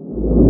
you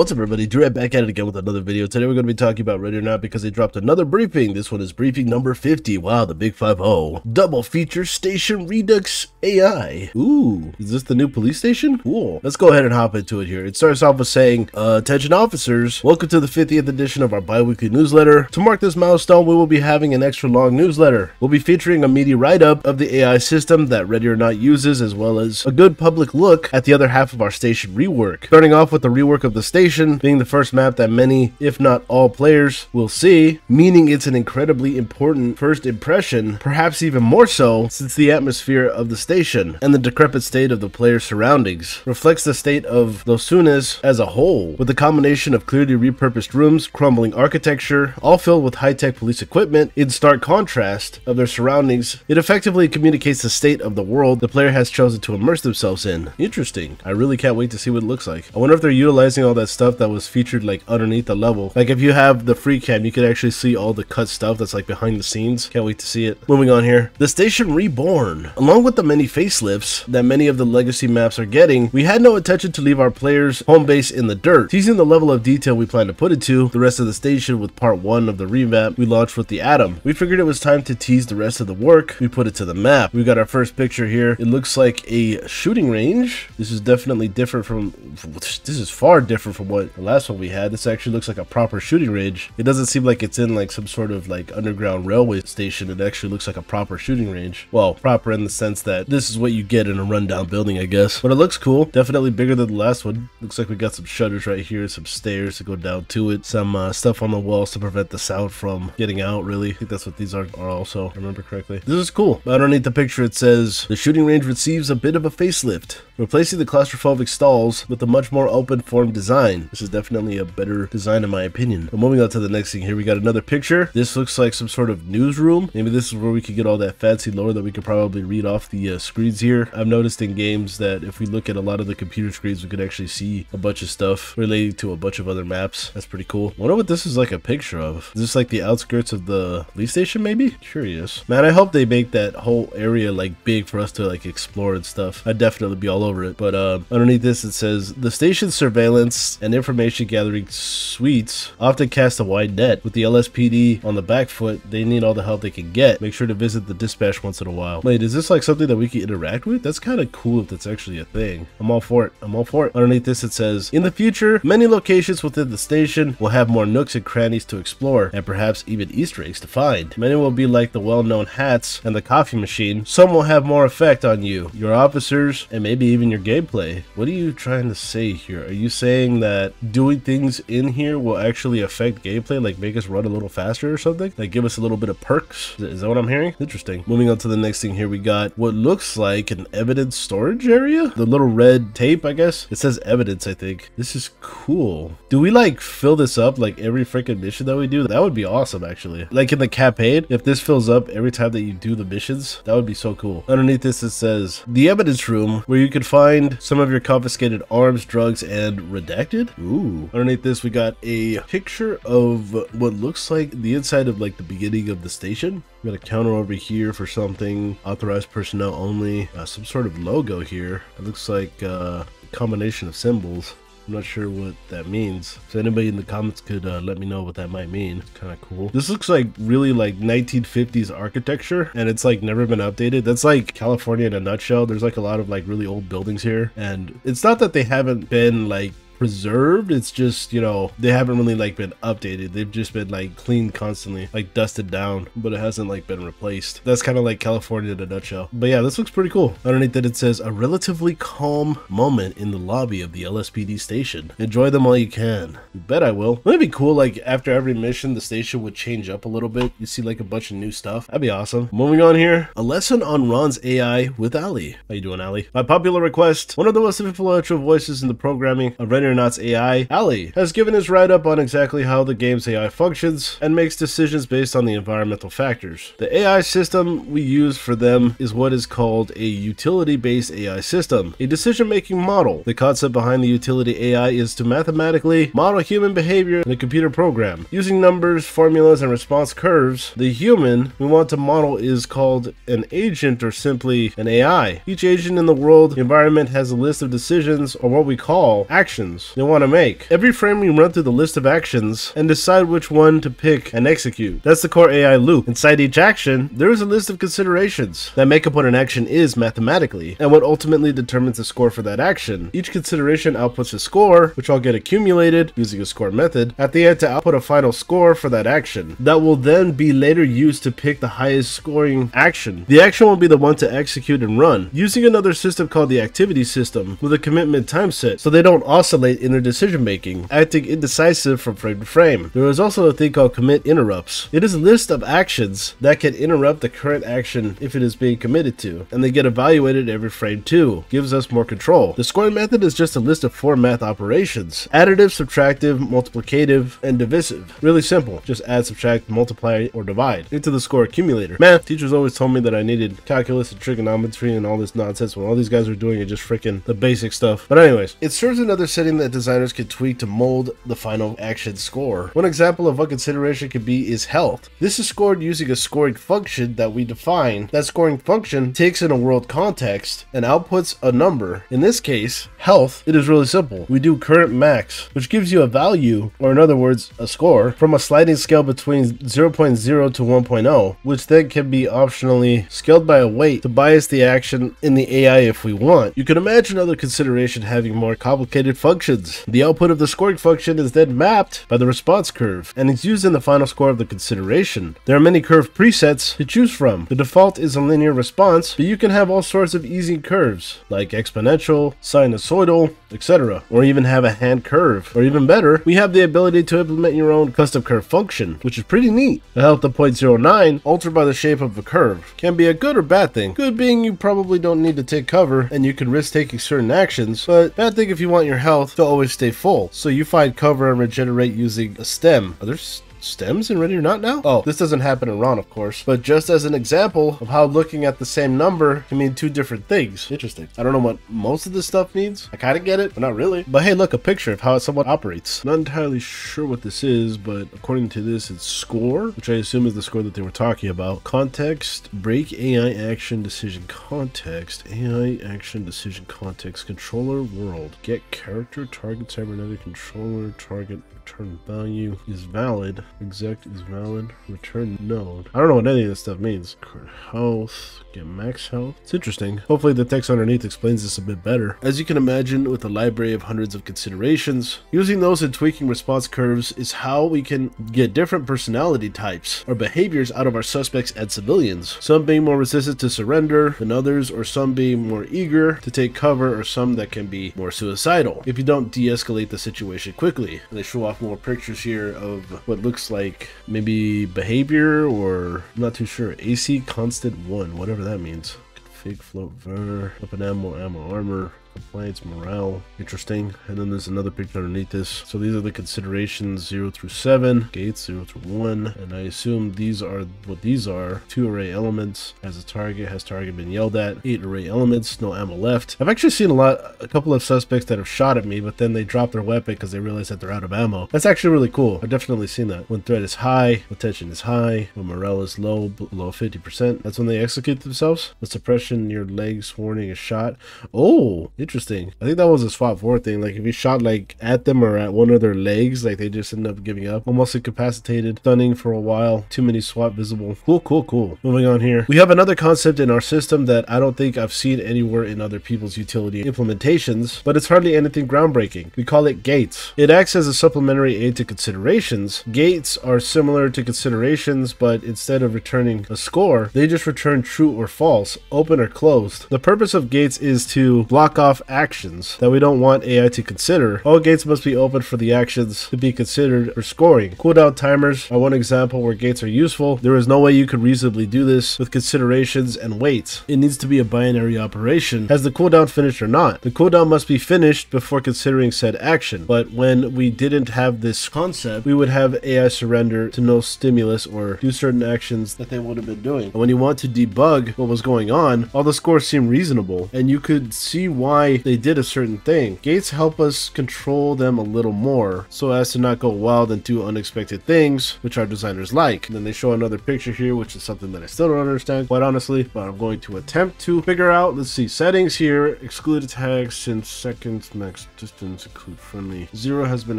What's up everybody, DueRag back at it again with another video. Today we're going to be talking about Ready or Not because they dropped another briefing. This one is briefing number 50. Wow, the big 5-0. Double feature station Redux AI. Ooh, is this the new police station? Cool. Let's go ahead and hop into it here. It starts off with saying, uh, attention officers, welcome to the 50th edition of our bi-weekly newsletter. To mark this milestone, we will be having an extra long newsletter. We'll be featuring a meaty write-up of the AI system that Ready or Not uses as well as a good public look at the other half of our station rework. Starting off with the rework of the station Being the first map that many, if not all players, will see, meaning it's an incredibly important first impression, perhaps even more so since the atmosphere of the station and the decrepit state of the player's surroundings reflects the state of Los Suenos as a whole, with a combination of clearly repurposed rooms, crumbling architecture, all filled with high-tech police equipment, in stark contrast of their surroundings. It effectively communicates the state of the world the player has chosen to immerse themselves in. Interesting. I really can't wait to see what it looks like. I wonder if they're utilizing all that stuff that was featured like underneath the level. Like if you have the free cam, you could actually see all the cut stuff that's like behind the scenes. Can't wait to see it. Moving on here. The Station Reborn. Along with the many facelifts that many of the legacy maps are getting, we had no intention to leave our players home base in the dirt. Teasing the level of detail we plan to put it to, the rest of the station with part 1 of the revamp we launched with the Adam. We figured it was time to tease the rest of the work. We put it to the map. We got our first picture here. It looks like a shooting range. This is definitely different from, this is far different from what the last one we had. This actually looks like a proper shooting range. It doesn't seem like it's in like some sort of like underground railway station. It actually looks like a proper shooting range. Well, proper in the sense that this is what you get in a rundown building, I guess. But it looks cool. Definitely bigger than the last one. Looks like we got some shutters right here, some stairs to go down to it, some uh, stuff on the walls to prevent the sound from getting out, really. I think that's what these are, are also, remember correctly. This is cool. Underneath the picture, it says, the shooting range receives a bit of a facelift, replacing the claustrophobic stalls with a much more open form design. This is definitely a better design in my opinion. But moving on to the next thing here, we got another picture. This looks like some sort of newsroom. Maybe this is where we could get all that fancy lore that we could probably read off the uh, screens here. I've noticed in games that if we look at a lot of the computer screens, we could actually see a bunch of stuff related to a bunch of other maps. That's pretty cool. I wonder what this is like a picture of. Is this like the outskirts of the police station maybe? Curious. Man, I hope they make that whole area like big for us to like explore and stuff. I'd definitely be all over it. But uh, underneath this, it says the station's surveillance and information gathering suites often cast a wide net. With the LSPD on the back foot, they need all the help they can get. Make sure to visit the dispatch once in a while. Wait, is this like something that we can interact with? That's kind of cool if that's actually a thing. I'm all for it. I'm all for it. Underneath this, it says, In the future, many locations within the station will have more nooks and crannies to explore, and perhaps even Easter eggs to find. Many will be like the well-known hats and the coffee machine. Some will have more effect on you, your officers, and maybe even your gameplay. What are you trying to say here? Are you saying that doing things in here will actually affect gameplay, like make us run a little faster or something? Like give us a little bit of perks? Is that what I'm hearing? Interesting. Moving on to the next thing here, we got what looks like an evidence storage area? The little red tape, I guess? It says evidence, I think. This is cool. Do we like fill this up like every freaking mission that we do? That would be awesome, actually. Like in the campaign, if this fills up every time that you do the missions, that would be so cool. Underneath this, it says the evidence room where you can find some of your confiscated arms, drugs, and redacted. Ooh. Underneath this, we got a picture of what looks like the inside of like the beginning of the station. We got a counter over here for something. Authorized personnel only. Uh, some sort of logo here. It looks like uh, a combination of symbols. I'm not sure what that means. So anybody in the comments could uh, let me know what that might mean. Kind of cool. This looks like really like 1950s architecture and it's like never been updated. That's like California in a nutshell. There's like a lot of like really old buildings here and it's not that they haven't been like preserved. It's just you know they haven't really like been updated. They've just been like cleaned constantly like dusted down but it hasn't like been replaced. That's kind of like california in a nutshell. But yeah this looks pretty cool. Underneath that it says a relatively calm moment in the lobby of the lspd station. Enjoy them while you can. You bet i will. Wouldn't it be cool like after every mission the station would change up a little bit? You see like a bunch of new stuff? That'd be awesome. Moving on here. A lesson on ron's ai with ali. How you doing ali? By popular request. One of the most influential voices in the programming. Of Ready Ready or Not's AI, Ali, has given his write-up on exactly how the game's AI functions and makes decisions based on the environmental factors. The AI system we use for them is what is called a utility-based AI system, a decision-making model. The concept behind the utility AI is to mathematically model human behavior in a computer program. Using numbers, formulas, and response curves, the human we want to model is called an agent or simply an AI. Each agent in the world environment has a list of decisions or what we call actions they want to make. Every frame we run through the list of actions and decide which one to pick and execute. That's the core AI loop. Inside each action, there is a list of considerations that make up what an action is mathematically and what ultimately determines the score for that action. Each consideration outputs a score, which all get accumulated using a score method at the end to output a final score for that action that will then be later used to pick the highest scoring action. The action will be the one to execute and run using another system called the activity system with a commitment time set so they don't oscillate in their decision making, acting indecisive from frame to frame. There is also a thing called commit interrupts. It is a list of actions that can interrupt the current action if it is being committed to, and they get evaluated every frame too. Gives us more control. The scoring method is just a list of four math operations. Additive, subtractive, multiplicative, and divisive. Really simple. Just add, subtract, multiply, or divide into the score accumulator. Math teachers always told me that I needed calculus and trigonometry and all this nonsense when all these guys are doing is just freaking the basic stuff. But anyways, it serves another setting that designers could tweak to mold the final action score. One example of what consideration could be is health. This is scored using a scoring function that we define. That scoring function takes in a world context and outputs a number. In this case, health, it is really simple. We do current max, which gives you a value, or in other words, a score, from a sliding scale between 0.0 to 1.0, which then can be optionally scaled by a weight to bias the action in the AI if we want. You can imagine other consideration having more complicated functions. The output of the scoring function is then mapped by the response curve, and is used in the final score of the consideration. There are many curve presets to choose from. The default is a linear response, but you can have all sorts of easy curves, like exponential, sinusoidal, etc. Or even have a hand curve. Or even better, we have the ability to implement your own custom curve function, which is pretty neat. The health of 0.09, altered by the shape of a curve, can be a good or bad thing. Good being you probably don't need to take cover, and you can risk taking certain actions, but bad thing if you want your health to always stay full, so you find cover and regenerate using a stim. Are there stims in Ready or Not now? Oh, this doesn't happen in Ron, of course, but just as an example of how looking at the same number can mean two different things. Interesting. I don't know what most of this stuff means. I kind of get it, but not really. But hey, look, a picture of how it somewhat operates. Not entirely sure what this is, but according to this, it's score, which I assume is the score that they were talking about. Context, break AI action decision context, AI action decision context, controller world, get character, target cybernetic controller, target return value is valid, exec is valid, return node. I don't know what any of this stuff means. Current health, get max health. It's interesting. Hopefully the text underneath explains this a bit better. As you can imagine, with a library of hundreds of considerations, using those and tweaking response curves is how we can get different personality types or behaviors out of our suspects and civilians. Some being more resistant to surrender than others, or some being more eager to take cover, or some that can be more suicidal if you don't de-escalate the situation quickly. And they show off more pictures here of what looks like maybe behavior or I'm not too sure. AC constant one, whatever that means. Config float ver, weapon ammo, ammo armor, compliance, morale, interesting. And then there's another picture underneath this. So these are the considerations 0 through 7, gates 0 through 1, and I assume these are what these are. Two array elements as a target, has target been yelled at, eight array elements, no ammo left. I've actually seen a lot, a couple of suspects that have shot at me, but then they drop their weapon because they realize that they're out of ammo. That's actually really cool. I've definitely seen that. When threat is high, when tension is high, when morale is low, below 50%, that's when they execute themselves. The suppression near legs warning a shot. Oh, interesting. I think that was a SWAT 4 thing. Like if you shot like at them or at one of their legs, like they just end up giving up. Almost incapacitated, stunning for a while. Too many SWAT visible. Cool, cool, cool. Moving on here. We have another concept in our system that I don't think I've seen anywhere in other people's utility implementations, but it's hardly anything groundbreaking. We call it gates. It acts as a supplementary aid to considerations. Gates are similar to considerations, but instead of returning a score, they just return true or false, open or closed. The purpose of gates is to block off off actions that we don't want AI to consider. All gates must be open for the actions to be considered for scoring. Cooldown timers are one example where gates are useful. There is no way you could reasonably do this with considerations and weights. It needs to be a binary operation. Has the cooldown finished or not? The cooldown must be finished before considering said action. But when we didn't have this concept, we would have AI surrender to no stimulus or do certain actions that they would have been doing. When you want to debug what was going on, all the scores seem reasonable and you could see why they did a certain thing. Gates help us control them a little more so as to not go wild and do unexpected things, which our designers like. And then they show another picture here, which is something that I still don't understand, quite honestly, but I'm going to attempt to figure out. Let's see, settings here, exclude attacks since seconds, max distance, include friendly. Zero has been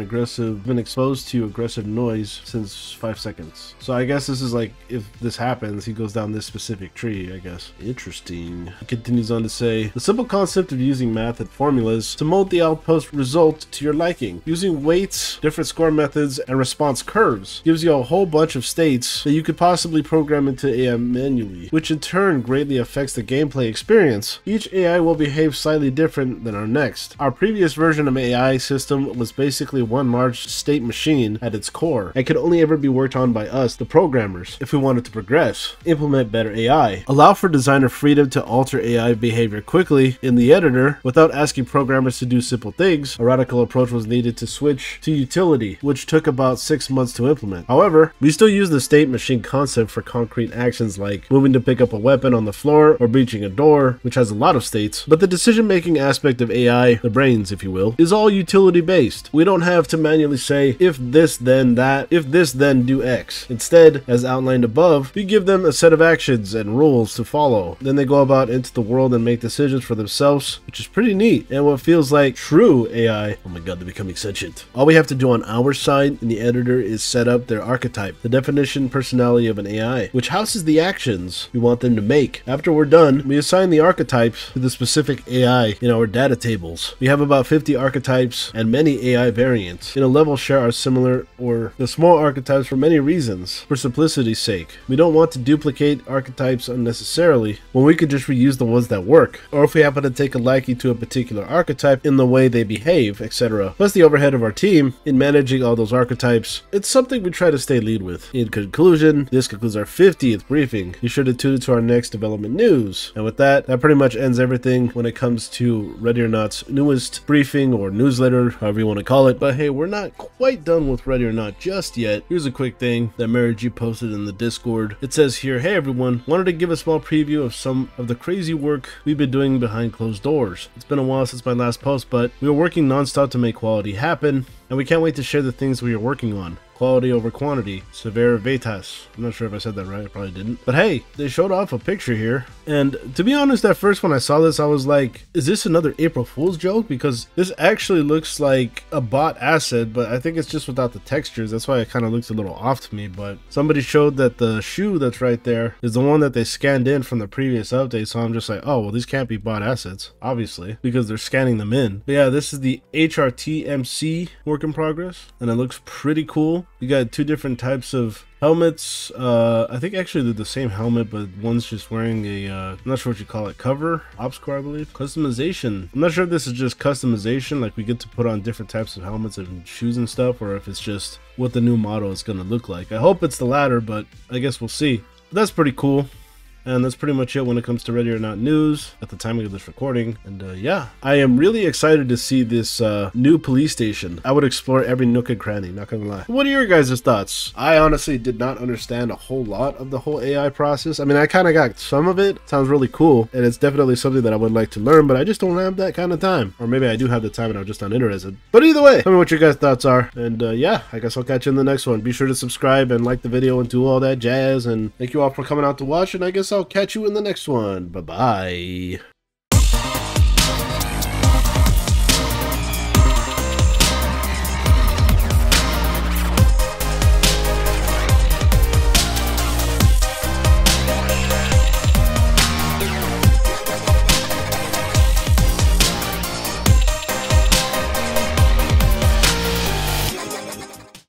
aggressive, been exposed to aggressive noise since five seconds. So I guess this is like, if this happens, he goes down this specific tree, I guess. Interesting. He continues on to say, the simple concept of using math and formulas to mold the outpost result to your liking. Using weights, different score methods, and response curves gives you a whole bunch of states that you could possibly program into AI manually, which in turn greatly affects the gameplay experience. Each AI will behave slightly different than our next. Our previous version of AI system was basically one large state machine at its core and could only ever be worked on by us, the programmers, if we wanted to progress. Implement better AI. Allow for designer freedom to alter AI behavior quickly in the editor without asking programmers to do simple things. A radical approach was needed to switch to utility, which took about six months to implement. However, we still use the state machine concept for concrete actions like moving to pick up a weapon on the floor or breaching a door, which has a lot of states, but the decision making aspect of AI, the brains if you will, is all utility based. We don't have to manually say, if this then that, if this then do X. Instead, as outlined above, we give them a set of actions and rules to follow. Then they go about into the world and make decisions for themselves, which is pretty neat and what feels like true AI. Oh my god, they're becoming sentient. All we have to do on our side in the editor is set up their archetype, the definition personality of an AI, which houses the actions we want them to make. After we're done, we assign the archetypes to the specific AI in our data tables. We have about 50 archetypes and many AI variants. In a level share are similar or the small archetypes for many reasons. For simplicity's sake, we don't want to duplicate archetypes unnecessarily when we could just reuse the ones that work, or if we happen to take a liking to a particular archetype in the way they behave, etc. Plus the overhead of our team in managing all those archetypes, it's something we try to stay lead with. In conclusion, this concludes our 50th briefing. Be sure to tune into our next development news. And with that, that pretty much ends everything when it comes to Ready or Not's newest briefing or newsletter, however you want to call it. But hey, we're not quite done with Ready or Not just yet. Here's a quick thing that Mary G posted in the Discord. It says here, hey everyone, wanted to give a small preview of some of the crazy work we've been doing behind closed doors. It's been a while since my last post, but we are working nonstop to make quality happen, and we can't wait to share the things we are working on quality over quantity. Severe Vetas. I'm not sure if I said that right, I probably didn't. But hey, they showed off a picture here. And to be honest, at first when I saw this, I was like, is this another April Fool's joke? Because this actually looks like a bot asset, but I think it's just without the textures. That's why it kind of looks a little off to me. But somebody showed that the shoe that's right there is the one that they scanned in from the previous update. So I'm just like, oh, well, these can't be bot assets, obviously, because they're scanning them in. But yeah, this is the HRT-MC work in progress, and it looks pretty cool. You got two different types of helmets. Uh, I think actually they're the same helmet, but one's just wearing a, uh, I'm not sure what you call it, cover, OpsCore, I believe. Customization. I'm not sure if this is just customization, like we get to put on different types of helmets and shoes and stuff, or if it's just what the new model is going to look like. I hope it's the latter, but I guess we'll see. But that's pretty cool. And that's pretty much it when it comes to Ready or Not news at the time of this recording. And uh, yeah, I am really excited to see this uh, new police station. I would explore every nook and cranny, not gonna lie. What are your guys' thoughts? I honestly did not understand a whole lot of the whole AI process. I mean, I kind of got some of it. Sounds really cool. And it's definitely something that I would like to learn, but I just don't have that kind of time. Or maybe I do have the time and I'm just not interested. But either way, tell me what your guys' thoughts are. And uh, yeah, I guess I'll catch you in the next one. Be sure to subscribe and like the video and do all that jazz. And thank you all for coming out to watch. And I guess I'll catch you in the next one. Bye bye.